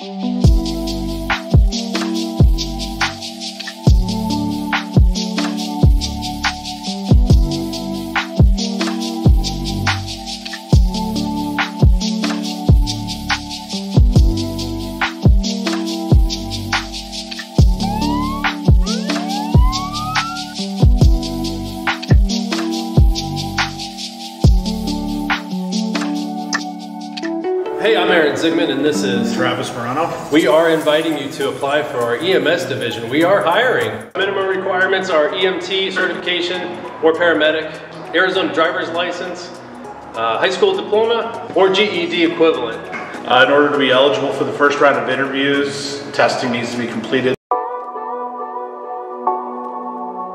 Mm-hmm. Zigman, and this is Travis Morano. We are inviting you to apply for our EMS division. We are hiring. Minimum requirements are EMT certification or paramedic, Arizona driver's license, uh, high school diploma, or GED equivalent. Uh, in order to be eligible for the first round of interviews, testing needs to be completed.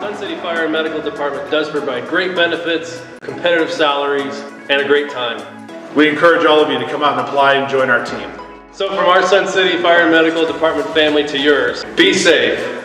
Sun City Fire and Medical Department does provide great benefits, competitive salaries, and a great time. We encourage all of you to come out and apply and join our team. So from our Sun City Fire and Medical Department family to yours, be safe.